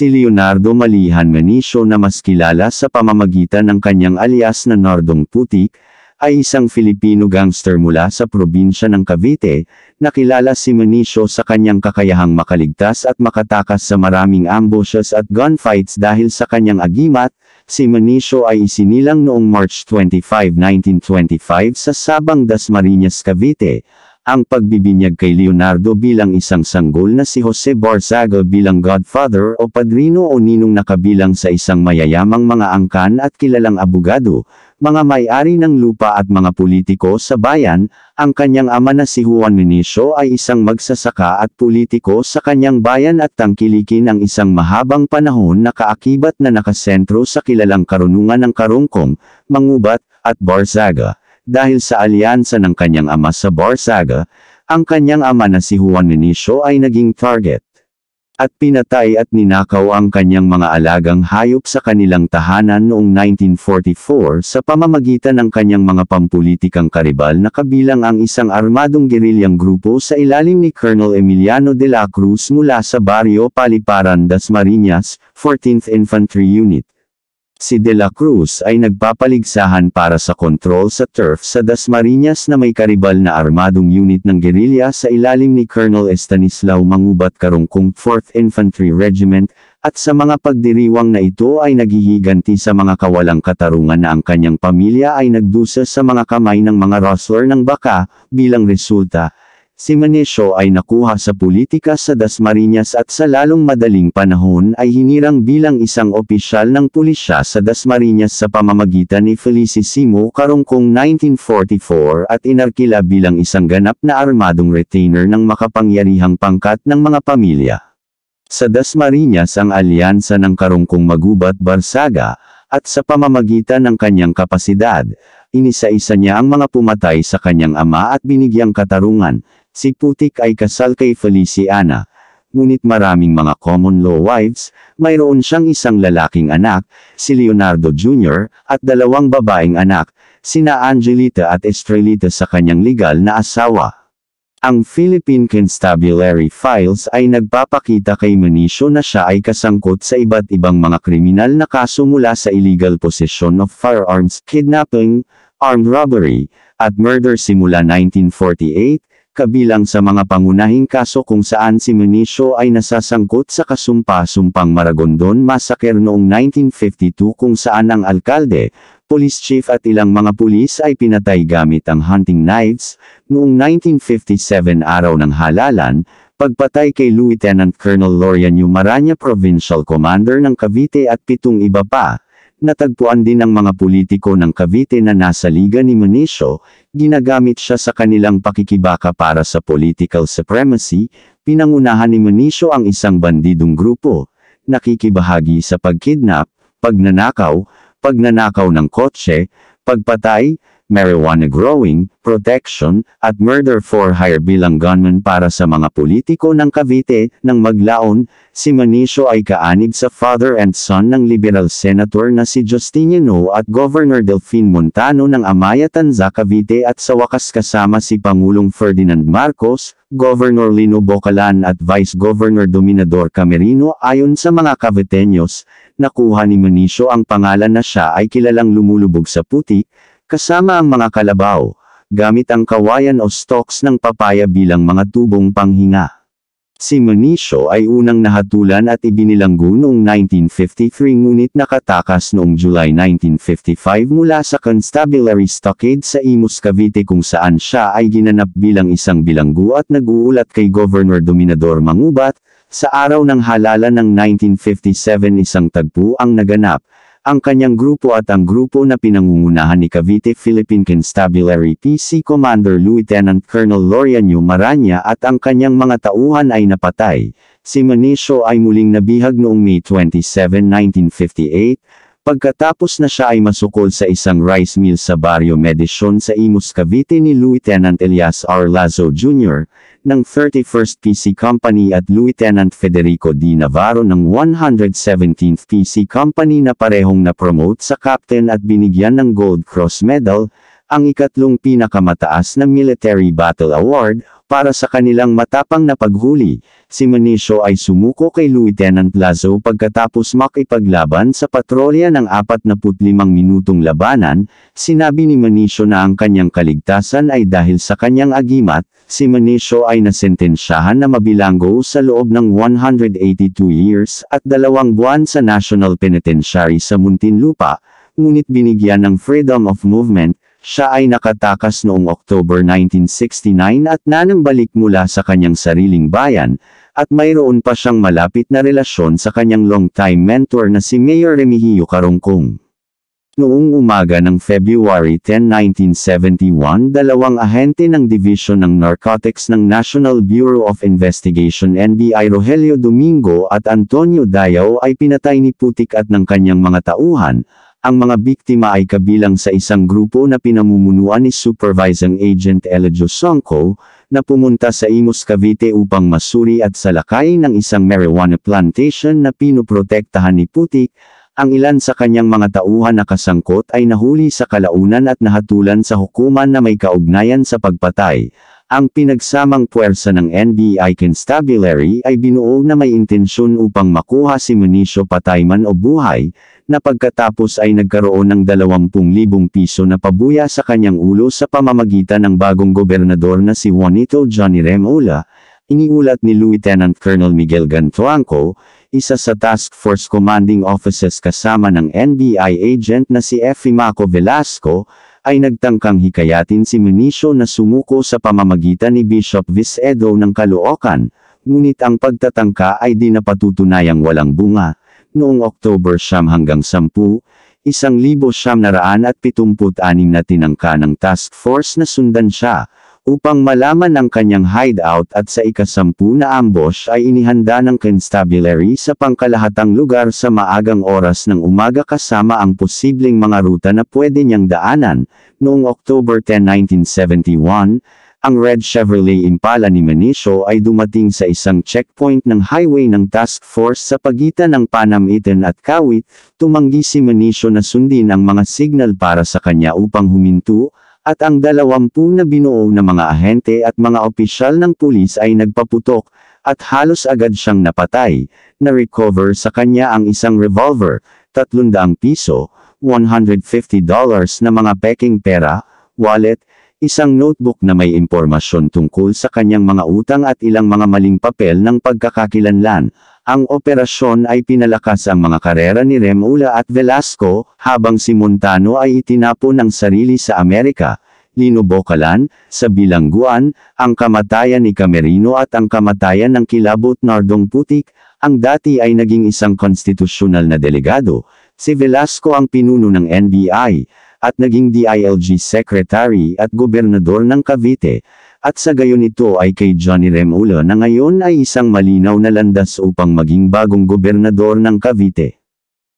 Si Leonardo Malihan Manicio na mas kilala sa pamamagitan ng kanyang alias na Nardong Putik, ay isang Filipino gangster mula sa probinsya ng Cavite, nakilala si Manicio sa kanyang kakayahang makaligtas at makatakas sa maraming ambushes at gunfights dahil sa kanyang agimat, si Manicio ay isinilang noong March 25, 1925 sa Sabang Dasmariñas, Cavite, ang pagbibinyag kay Leonardo bilang isang sanggol na si Jose Barzaga bilang godfather o padrino o ninong nakabilang sa isang mayayamang mga angkan at kilalang abogado, mga may-ari ng lupa at mga politiko sa bayan, ang kanyang ama na si Juan Minicio ay isang magsasaka at politiko sa kanyang bayan at tangkilikin ang isang mahabang panahon na kaakibat na nakasentro sa kilalang karunungan ng Karungkong, Mangubat, at Barzaga. Dahil sa alyansa ng kanyang ama sa Barsaga, ang kanyang ama na si Juan Minicio ay naging target. At pinatay at ninakaw ang kanyang mga alagang hayop sa kanilang tahanan noong 1944 sa pamamagitan ng kanyang mga pampulitikang karibal na kabilang ang isang armadong gerilyang grupo sa ilalim ni Colonel Emiliano de la Cruz mula sa Barrio Paliparan Dasmariñas, 14th Infantry Unit. Si De La Cruz ay nagpapaligsahan para sa kontrol sa turf sa Dasmariñas na may karibal na armadong unit ng gerilya sa ilalim ni Colonel Estanislao Mangubat Karungkong 4th Infantry Regiment, at sa mga pagdiriwang na ito ay naghihiganti sa mga kawalang katarungan na ang kanyang pamilya ay nagdusa sa mga kamay ng mga rustler ng baka, bilang resulta, Si Manesio ay nakuha sa politika sa Dasmariñas at sa lalong madaling panahon ay hinirang bilang isang opisyal ng pulisya sa Dasmariñas sa pamamagitan ni Felicissimo Karungkong 1944 at inarkila bilang isang ganap na armadong retainer ng makapangyarihang pangkat ng mga pamilya. Sa Dasmariñas ang alyansa ng Karungkong Magubat Barsaga, at sa pamamagitan ng kanyang kapasidad, inisa-isa niya ang mga pumatay sa kanyang ama at binigyang katarungan, Si Putik ay kasal kay Feliciana. Ngunit maraming mga common law wives, mayroon siyang isang lalaking anak, si Leonardo Jr., at dalawang babaeng anak, sina Angelita at Estrelita sa kanyang legal na asawa. Ang Philippine Constabulary Files ay nagpapakita kay Manisio na siya ay kasangkot sa iba't ibang mga kriminal na kaso mula sa illegal possession of firearms, kidnapping, armed robbery, at murder simula 1948, kabilang sa mga pangunahing kaso kung saan si Municio ay nasasangkot sa kasumpa-sumpang Maragondon Massacre noong 1952 kung saan ang alkalde, police chief at ilang mga pulis ay pinatay gamit ang hunting knives, noong 1957 araw ng halalan, pagpatay kay Lieutenant Colonel Lorian Maranya Provincial Commander ng Cavite at pitong iba pa, Natagpuan din ng mga politiko ng Cavite na nasa liga ni Manisio, ginagamit siya sa kanilang pakikibaka para sa political supremacy, pinangunahan ni Manisio ang isang bandidong grupo, nakikibahagi sa pagkidnap, pagnanakaw, pagnanakaw ng kotse, pagpatay, marijuana growing, protection, at murder for hire bilang gunman para sa mga politiko ng Cavite, nang maglaon, si Manisio ay kaanib sa father and son ng liberal senator na si Justiniano at Governor Delfin Montano ng Amaya Tanza Cavite at sa wakas kasama si Pangulong Ferdinand Marcos, Governor Lino Bocalan at Vice Governor Dominador Camerino. Ayon sa mga Caviteños, nakuha ni Manisio ang pangalan na siya ay kilalang lumulubog sa puti, kasama ang mga kalabaw, gamit ang kawayan o stalks ng papaya bilang mga tubong panghinga. Si Manisio ay unang nahatulan at ibinilanggo noong 1953 ngunit nakatakas noong July 1955 mula sa Constabulary Stockade sa Imus Cavite kung saan siya ay ginanap bilang isang bilanggo at nag-uulat kay Governor Dominador Mangubat, sa araw ng halalan ng 1957 isang tagpo ang naganap, ang kanyang grupo at ang grupo na pinangungunahan ni Cavite Philippine Constabulary PC Commander Lieutenant Colonel Loriano Maranya at ang kanyang mga tauhan ay napatay. Si Manisio ay muling nabihag noong May 27, 1958, Pagkatapos na siya ay masukol sa isang rice mill sa Barrio Medicion sa Imus Cavite ni Lieutenant Elias R. Lazo Jr., ng 31st PC Company at Lieutenant Federico D. Navarro ng 117th PC Company na parehong na-promote sa captain at binigyan ng Gold Cross Medal, ang ikatlong pinakamataas na Military Battle Award, Para sa kanilang matapang na paghuli, si Manisio ay sumuko kay Lieutenant Lazo pagkatapos makipaglaban sa patrolya ng 45 minutong labanan, sinabi ni Manisio na ang kanyang kaligtasan ay dahil sa kanyang agimat, si Manisio ay nasentensyahan na mabilanggo sa loob ng 182 years at dalawang buwan sa National Penitentiary sa Muntinlupa, ngunit binigyan ng freedom of movement, siya ay nakatakas noong October 1969 at nanambalik mula sa kanyang sariling bayan, at mayroon pa siyang malapit na relasyon sa kanyang long-time mentor na si Mayor Remigio Carongkong. Noong umaga ng February 10, 1971 dalawang ahente ng Division ng Narcotics ng National Bureau of Investigation NBI Rogelio Domingo at Antonio Dayaw ay pinatay ni Putik at ng kanyang mga tauhan, ang mga biktima ay kabilang sa isang grupo na pinamumunuan ni Supervising Agent Elijah Songko, na pumunta sa Imus Cavite upang masuri at salakay ng isang marijuana plantation na pinoprotektahan ni Putik, ang ilan sa kanyang mga tauhan na kasangkot ay nahuli sa kalaunan at nahatulan sa hukuman na may kaugnayan sa pagpatay, ang pinagsamang puwersa ng NBI Constabulary ay binuo na may intensyon upang makuha si Municio patay man o buhay, na pagkatapos ay nagkaroon ng 20,000 piso na pabuya sa kanyang ulo sa pamamagitan ng bagong gobernador na si Juanito Johnny Remola, iniulat ni Lieutenant Colonel Miguel Gantuanco, isa sa task force commanding officers kasama ng NBI agent na si Efimaco Velasco, ay nagtangkang hikayatin si Municio na sumuko sa pamamagitan ni Bishop Vicedo ng Caloocan, ngunit ang pagtatangka ay di napatutunayang walang bunga. Noong October siyam hanggang 10, isang libo siyam naraan at pitumput-anim na tinangka ng task force na sundan siya, upang malaman ang kanyang hideout at sa ikasampu na ambush ay inihanda ng constabulary sa pangkalahatang lugar sa maagang oras ng umaga kasama ang posibleng mga ruta na pwede niyang daanan. Noong October 10, 1971, ang red Chevrolet Impala ni Manisio ay dumating sa isang checkpoint ng highway ng task force sa pagitan ng Panamitan at Kawit, tumanggi si Manisio na sundin ang mga signal para sa kanya upang huminto, at ang dalawampu na binuo na mga ahente at mga opisyal ng pulis ay nagpaputok, at halos agad siyang napatay, na-recover sa kanya ang isang revolver, 300 piso, $150 na mga peking pera, wallet, isang notebook na may impormasyon tungkol sa kanyang mga utang at ilang mga maling papel ng pagkakakilanlan. Ang operasyon ay pinalakas ang mga karera ni Remula at Velasco, habang si Montano ay itinapon ng sarili sa Amerika. Lino Bocalan, sa bilangguan, ang kamatayan ni Camerino at ang kamatayan ng kilabot Nardong Putik, ang dati ay naging isang konstitusyonal na delegado. Si Velasco ang pinuno ng NBI, at naging DILG Secretary at Gobernador ng Cavite, at sa gayon ito ay kay Johnny Remulla na ngayon ay isang malinaw na landas upang maging bagong gobernador ng Cavite.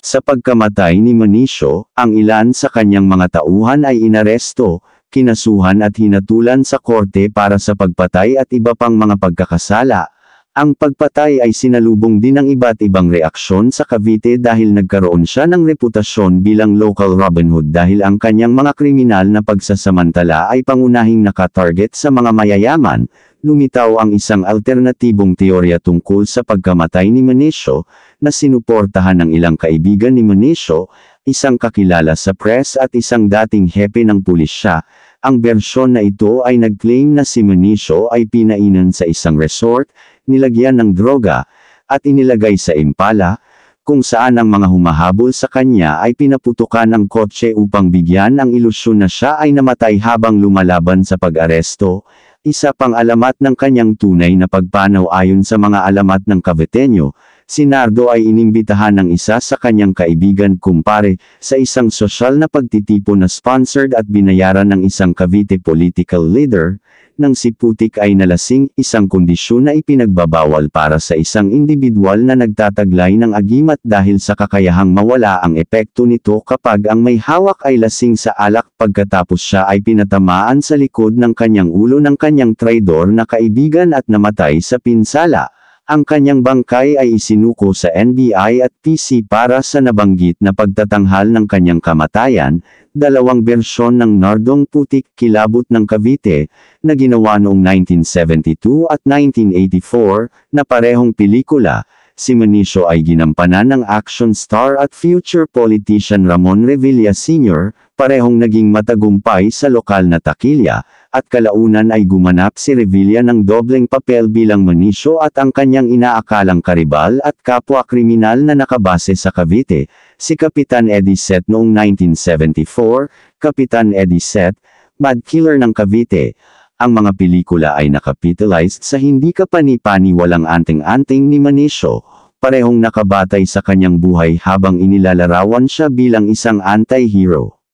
Sa pagkamatay ni Manisio, ang ilan sa kanyang mga tauhan ay inaresto, kinasuhan at hinatulan sa korte para sa pagpatay at iba pang mga pagkakasala, ang pagpatay ay sinalubong din ng iba't ibang reaksyon sa Cavite dahil nagkaroon siya ng reputasyon bilang local Robin Hood dahil ang kanyang mga kriminal na pagsasamantala ay pangunahing nakatarget sa mga mayayaman, lumitaw ang isang alternatibong teorya tungkol sa pagkamatay ni Manesio, na sinuportahan ng ilang kaibigan ni Manesio, isang kakilala sa press at isang dating hepe ng pulisya, ang bersyon na ito ay nag-claim na si Manisio ay pinainan sa isang resort, nilagyan ng droga, at inilagay sa impala, kung saan ang mga humahabol sa kanya ay pinaputukan ng kotse upang bigyan. Ang ilusyon na siya ay namatay habang lumalaban sa pag-aresto, isa pang alamat ng kanyang tunay na pagpanaw ayon sa mga alamat ng Caviteño, si Nardo ay inimbitahan ng isa sa kanyang kaibigan kumpare, sa isang sosyal na pagtitipo na sponsored at binayaran ng isang Cavite political leader, nang si Putik ay nalasing, isang kondisyon na ipinagbabawal para sa isang individual na nagtataglay ng agimat dahil sa kakayahang mawala ang epekto nito kapag ang may hawak ay lasing sa alak pagkatapos siya ay pinatamaan sa likod ng kanyang ulo ng kanyang traidor na kaibigan at namatay sa pinsala. Ang kanyang bangkay ay isinuko sa NBI at PC para sa nabanggit na pagtatanghal ng kanyang kamatayan, dalawang bersyon ng Nardong Putik Kilabot ng Cavite, na ginawa noong 1972 at 1984, na parehong pelikula, si Manisio ay ginampanan ng action star at future politician Ramon Revilla Sr., parehong naging matagumpay sa lokal na takilya, at kalaunan ay gumanap si Revilla ng dobleng papel bilang Manisio at ang kanyang inaakalang karibal at kapwa-kriminal na nakabase sa Cavite, si Kapitan Eddie Set noong 1974, Kapitan Eddie Set, Mad Killer ng Cavite. Ang mga pelikula ay nakapitalized sa hindi kapani-pani walang anting-anting ni Manisio, parehong nakabatay sa kanyang buhay habang inilalarawan siya bilang isang anti-hero.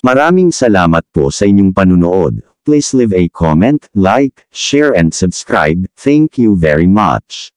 Maraming salamat po sa inyong panunood. Please leave a comment, like, share and subscribe. Thank you very much.